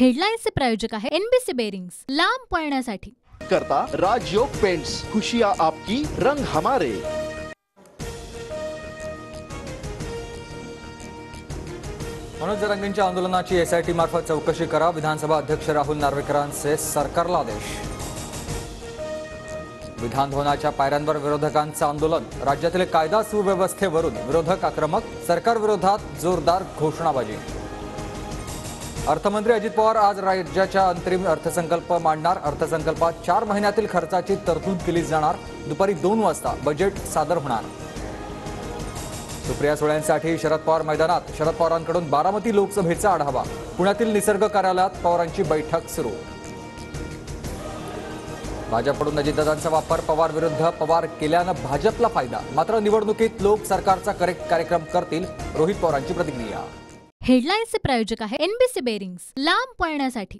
हेडलाईन्सचे प्रायोजक आहे NBC bearings लांब पळण्यासाठी. करता राजयोग पेंट्स. खुशियाँ आपकी रंग हमारे. मनोज जरांगेंच्या आंदोलनाची एसआयटी मार्फत चौकशी करा. विधानसभा अध्यक्ष राहुल नार्वेकरांचे सरकारला आदेश विधान भवनाच्या पायऱ्यांवर विरोधकांचं आंदोलन. राज्यातील कायदा सुव्यवस्थेवरून विरोधक आक्रमक सरकारविरोधात जोरदार घोषणाबाजी. अर्थमंत्री अजित पवार आज राज्याच्या अंतरिम अर्थसंकल्प मांडणार. अर्थसंकल्पात चार महिन्यातील खर्चाची तरतूद केली जाणार. दुपारी दोन वाजता बजेट सादर होणार. सुप्रिया सुळ्यांसाठी शरद पवार मैदानात. शरद पवारांकडून बारामती लोकसभेचा आढावा. पुण्यातील निसर्ग कार्यालयात पवारांची बैठक सुरू. भाजपकडून अजितदादांचा वापर पवार विरुद्ध. पवार केल्यानं भाजपला फायदा. मात्र निवडणुकीत लोक सरकारचा करेक्ट कार्यक्रम करतील. रोहित पवारांची प्रतिक्रिया. हेडलाईन्सचे प्रायोजक आहे एनबीसी बेरिंग्स लांब पळण्यासाठी.